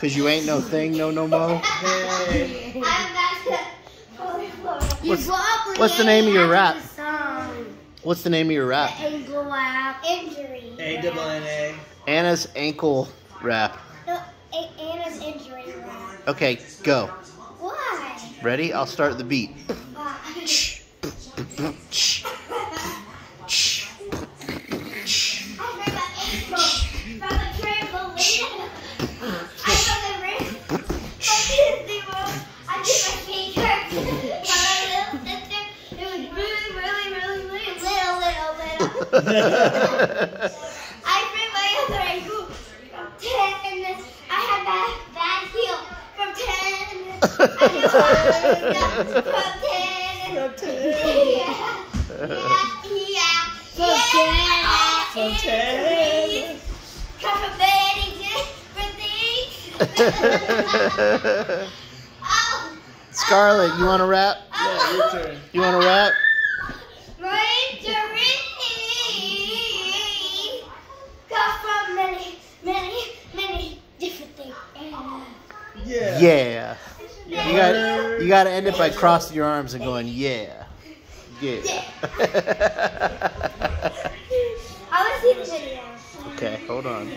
Cause you ain't no thing, no no mo. Hey. What's- what's the name of your rap? What's the name of your rap? Angle rap. Injury. A double N A. Anna's ankle rap. No, Anna's injury rap. Okay, go. Why? Ready? I'll start the beat. Why? I heard my ankle from the trampoline. I from the ring. From Disney World. I did my feet hurt. My little sister. It was really, really, really, really little, little, little. I sprained my other ankle from tennis. I had bad, bad heel from tennis. I knew I from tennis. Yeah. Yeah. From yeah. tennis, from tennis. Come from many different things. Oh. Scarlett, you want to rap? Oh. Yeah, your turn. You want to rap? My injury come from many, many, many different things. Yeah. Yeah. Yeah. You got you got to end it by crossing your arms and going yeah. Yeah. I want to see the video. okay, hold on.